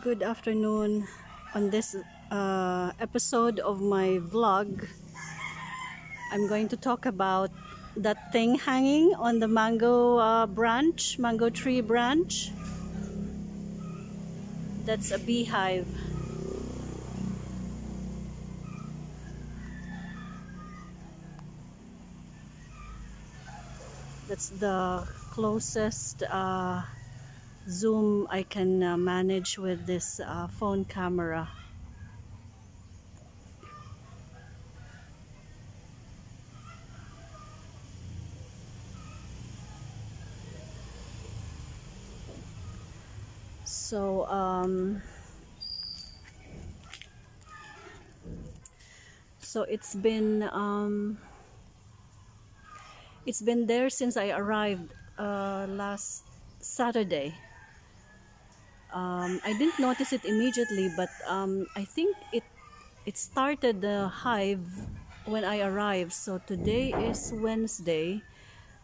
Good afternoon. On this uh, episode of my vlog, I'm going to talk about that thing hanging on the mango uh, branch, mango tree branch. That's a beehive. That's the closest uh, zoom I can uh, manage with this uh, phone camera. So, um, so it's been, um, it's been there since I arrived uh, last Saturday. Um, I didn't notice it immediately, but um, I think it it started the hive when I arrived. So today is Wednesday,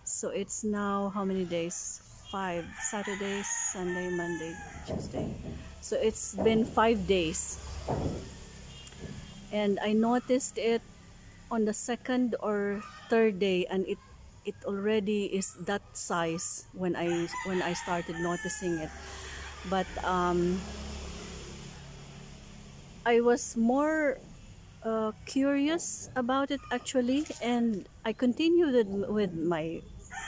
so it's now how many days? Five. Saturday, Sunday, Monday, Tuesday. So it's been five days, and I noticed it on the second or third day, and it it already is that size when I when I started noticing it but um, I was more uh, curious about it actually and I continued with my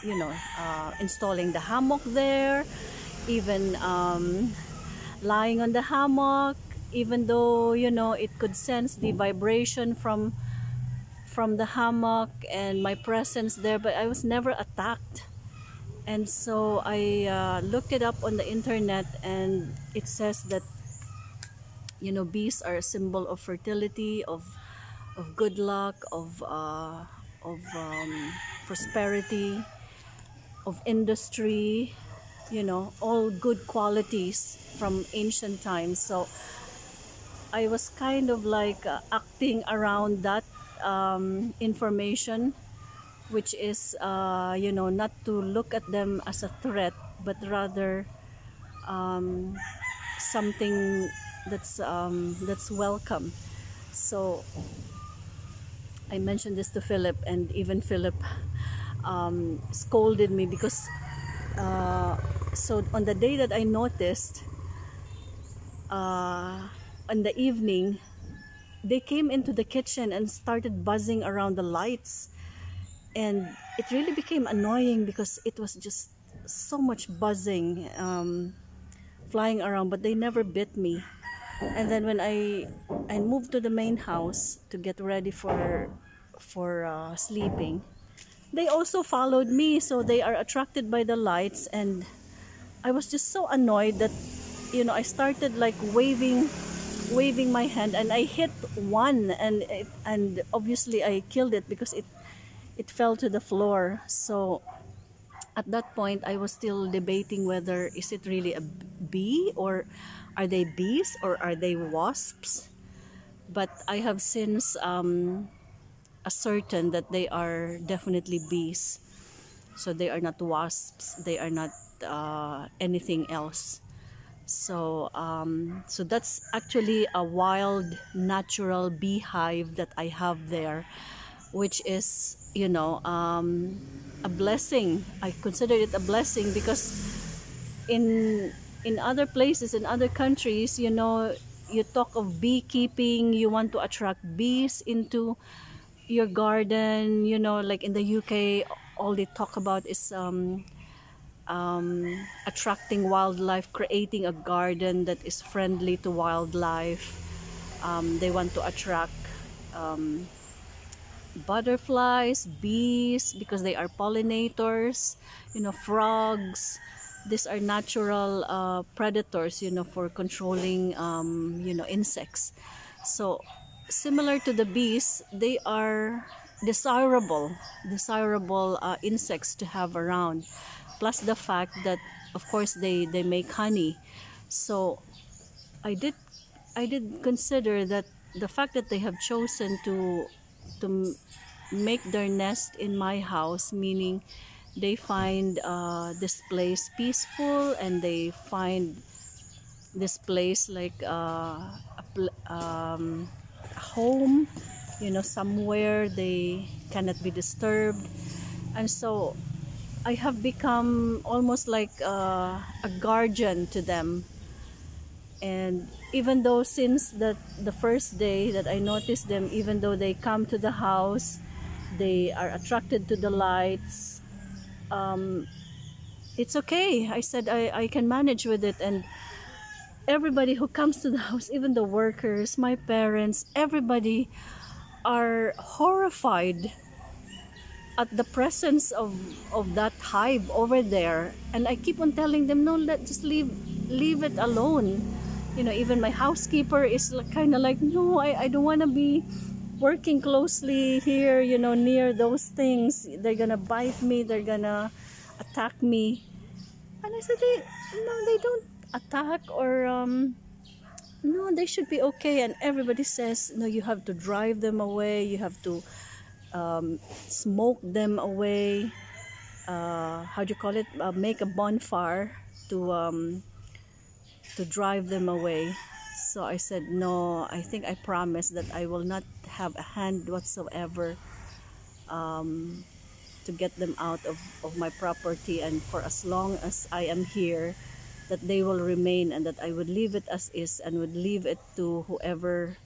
you know uh, installing the hammock there even um, lying on the hammock even though you know it could sense the vibration from from the hammock and my presence there but I was never attacked and so I uh, looked it up on the internet and it says that you know bees are a symbol of fertility of of good luck of uh, of um, prosperity of industry you know all good qualities from ancient times. So I was kind of like uh, acting around that um, information which is uh, you know not to look at them as a threat but rather um, something that's um, that's welcome. So I mentioned this to Philip and even Philip um, scolded me because uh, so on the day that I noticed uh, in the evening they came into the kitchen and started buzzing around the lights and it really became annoying because it was just so much buzzing um, flying around but they never bit me. And then when I I moved to the main house to get ready for for uh, sleeping they also followed me so they are attracted by the lights and I was just so annoyed that you know I started like waving waving my hand and I hit one and and obviously I killed it because it it fell to the floor. So at that point I was still debating whether is it really a bee or are they bees or are they wasps? But I have since um, ascertained that they are definitely bees so they are not wasps. They are not uh, anything else. So um, so that's actually a wild natural beehive that I have there which is you know um, a blessing. I consider it a blessing because in in other places in other countries you know you talk of beekeeping you want to attract bees into your garden you know like in the uk all they talk about is um, um, attracting wildlife creating a garden that is friendly to wildlife. Um, they want to attract um, butterflies, bees, because they are pollinators, you know, frogs. These are natural uh, predators, you know, for controlling, um, you know, insects. So, similar to the bees, they are desirable, desirable uh, insects to have around. Plus the fact that, of course, they they make honey. So, I did, I did consider that the fact that they have chosen to to make their nest in my house meaning they find uh, this place peaceful and they find this place like uh, a, um, home you know somewhere they cannot be disturbed. And so I have become almost like uh, a guardian to them. And even though since that the first day that I noticed them even though they come to the house they are attracted to the lights um, it's okay. I said I, I can manage with it. And everybody who comes to the house even the workers my parents everybody are horrified at the presence of of that hive over there. And I keep on telling them no let just leave leave it alone you know even my housekeeper is kind of like no I, I don't want to be working closely here you know near those things. They're gonna bite me they're gonna attack me. And I said they, no they don't attack or um, no they should be okay. And everybody says no you have to drive them away you have to um, smoke them away uh, how do you call it? Uh, make a bonfire to um, to drive them away. So I said no I think I promise that I will not have a hand whatsoever um, to get them out of, of my property. And for as long as I am here that they will remain and that I would leave it as is and would leave it to whoever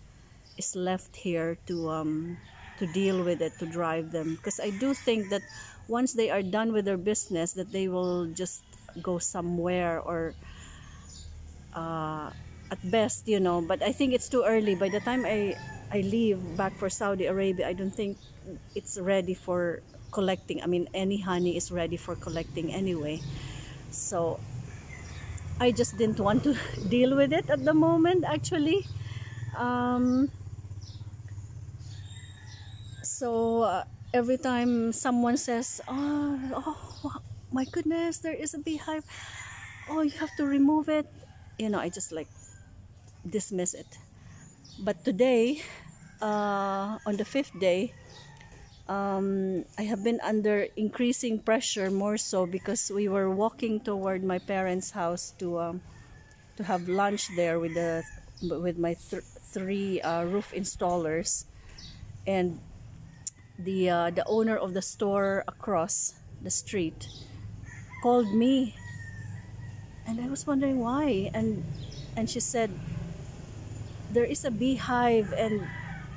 is left here to um, to deal with it to drive them. Because I do think that once they are done with their business that they will just go somewhere or uh, at best you know but I think it's too early. By the time I I leave back for Saudi Arabia I don't think it's ready for collecting. I mean any honey is ready for collecting anyway. So I just didn't want to deal with it at the moment actually. Um, so uh, every time someone says oh, oh my goodness there is a beehive oh you have to remove it you know I just like dismiss it. But today uh, on the fifth day um, I have been under increasing pressure more so because we were walking toward my parents' house to um, to have lunch there with the with my th three uh, roof installers, and the uh, the owner of the store across the street called me, and I was wondering why, and and she said there is a beehive and.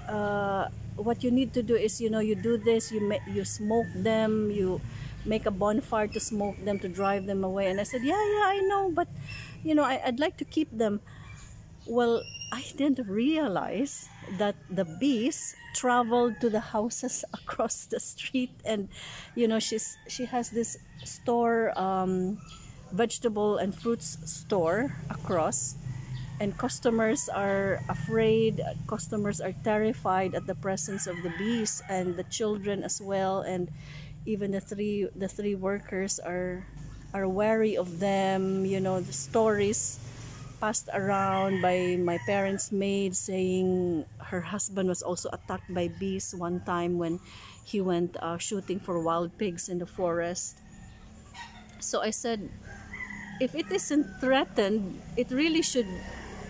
Uh, what you need to do is you know you do this you make you smoke them you make a bonfire to smoke them to drive them away and i said yeah yeah i know but you know I, i'd like to keep them well i didn't realize that the bees traveled to the houses across the street and you know she's she has this store um, vegetable and fruits store across and customers are afraid customers are terrified at the presence of the bees and the children as well and even the three the three workers are are wary of them. You know the stories passed around by my parents maid saying her husband was also attacked by bees one time when he went uh, shooting for wild pigs in the forest. So i said if it isn't threatened it really should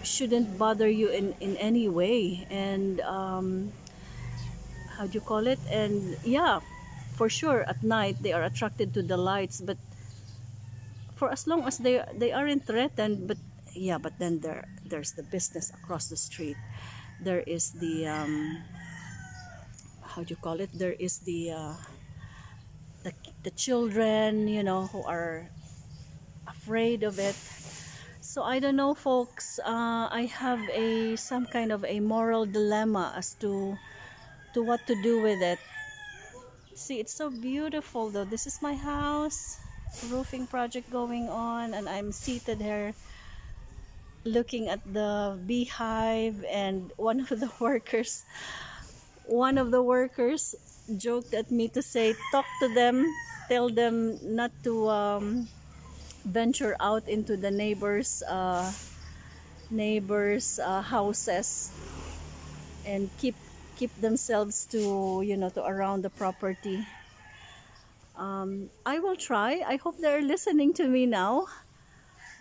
shouldn't bother you in in any way. And um, how do you call it? And yeah for sure at night they are attracted to the lights but for as long as they they aren't threatened but yeah but then there there's the business across the street. There is the um, how do you call it? There is the uh, the, the children you know who are afraid of it. So I don't know folks uh, I have a some kind of a moral dilemma as to to what to do with it. See it's so beautiful though. This is my house roofing project going on and I'm seated here looking at the beehive and one of the workers one of the workers joked at me to say talk to them tell them not to um, venture out into the neighbors uh, neighbors uh, houses and keep keep themselves to you know to around the property. Um, I will try. I hope they're listening to me now.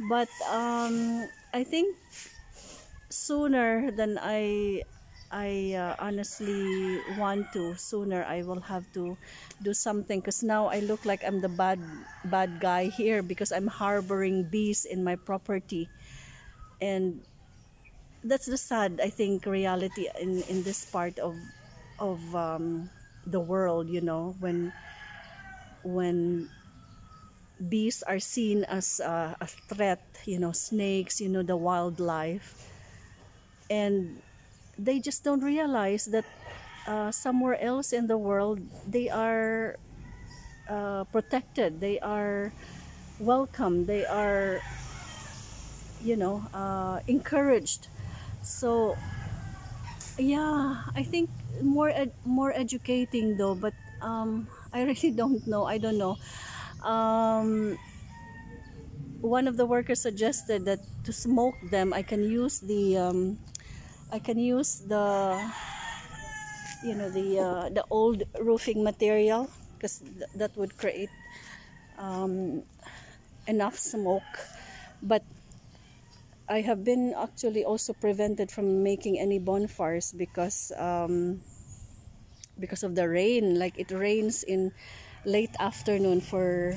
But um, I think sooner than I I uh, honestly want to sooner I will have to do something because now I look like I'm the bad bad guy here because I'm harboring bees in my property. And that's the sad I think reality in in this part of of um, the world you know when when bees are seen as uh, a threat you know snakes you know the wildlife. And they just don't realize that uh, somewhere else in the world they are uh, protected. They are welcome. They are you know uh, encouraged. So yeah i think more ed- more educating though but um, i really don't know. I don't know. Um, one of the workers suggested that to smoke them i can use the um, I can use the you know the uh, the old roofing material because th that would create um, enough smoke. But I have been actually also prevented from making any bonfires because um, because of the rain. Like it rains in late afternoon for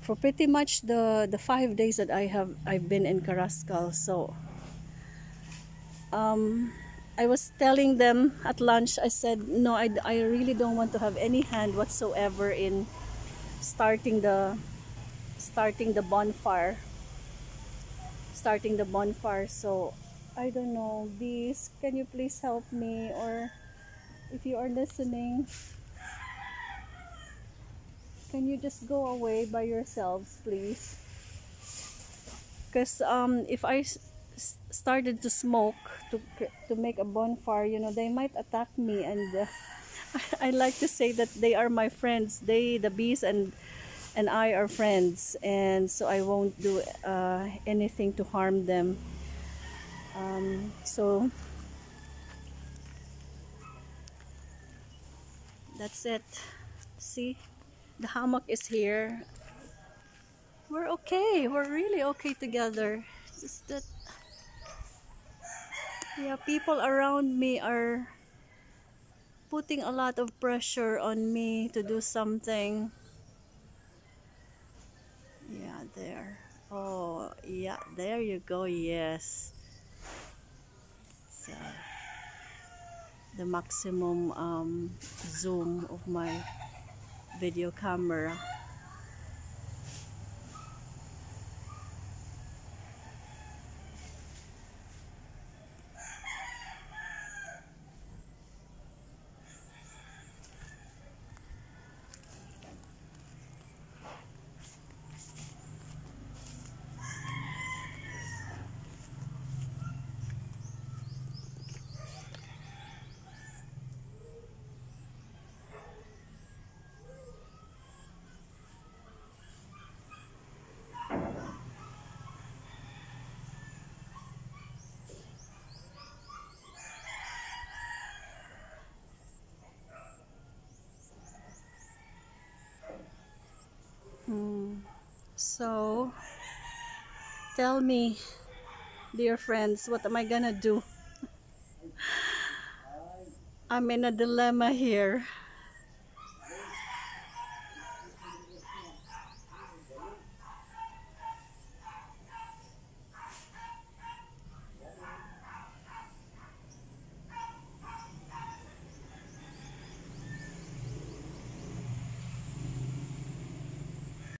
for pretty much the the five days that I have I've been in Carrascal. So um, I was telling them at lunch, I said, no, I, I really don't want to have any hand whatsoever in starting the starting the bonfire starting the bonfire. So I don't know bees can you please help me? Or if you are listening can you just go away by yourselves please? Because um, if I started to smoke to to make a bonfire you know they might attack me and uh, I like to say that they are my friends. They the bees and and I are friends and so I won't do uh, anything to harm them. Um, so that's it. See the hammock is here. We're okay. We're really okay together. Just that yeah people around me are putting a lot of pressure on me to do something. Yeah there. Oh yeah there you go yes. So the maximum um, zoom of my video camera So, tell me, dear friends, what am I gonna do? I'm in a dilemma here.